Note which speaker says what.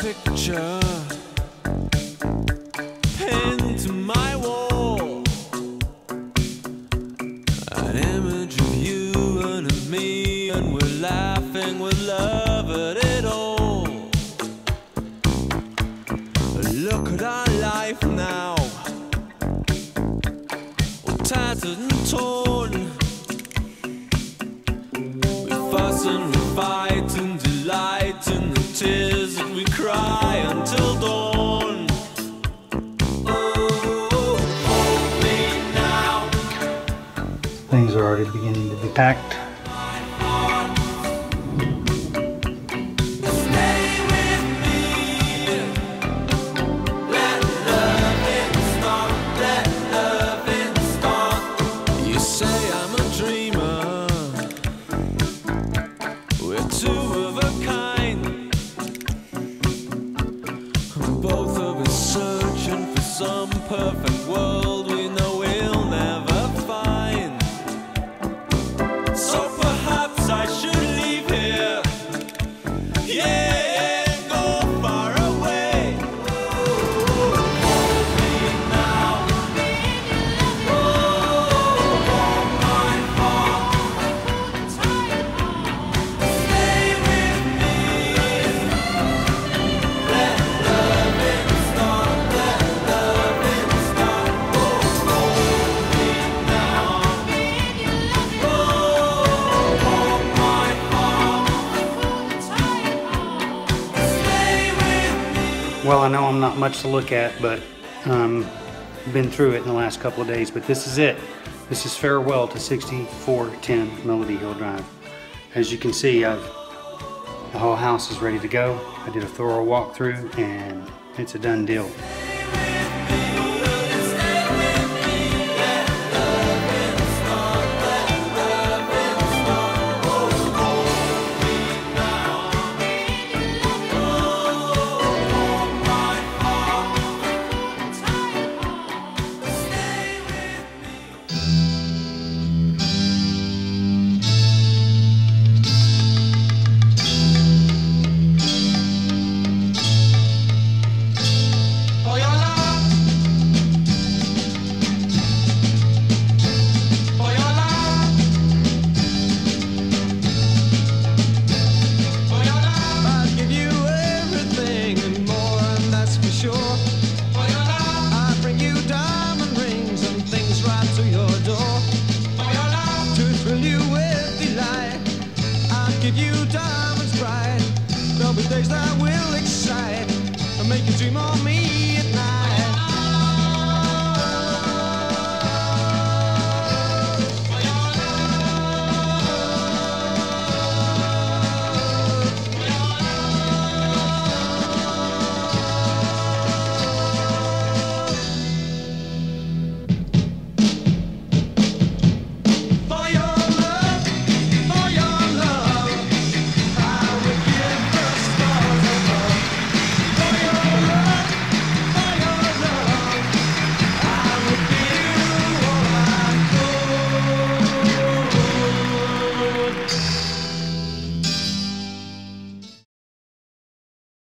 Speaker 1: picture pinned to my wall. An image of you and of me, and we're laughing with love at it all. Look at our life now, all tattered cry until dawn. Oh.
Speaker 2: Things are already beginning to be packed.
Speaker 1: Searching for some perfect world Well, I
Speaker 2: know I'm not much to look at, but um, been through it in the last couple of days. But this is it. This is farewell to 6410 Melody Hill Drive. As you can see, I've the whole house is ready to go. I did a thorough walkthrough, and it's a done deal.
Speaker 3: Give you diamonds bright. There'll be days that will excite and make you dream of me